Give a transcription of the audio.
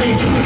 Charlie.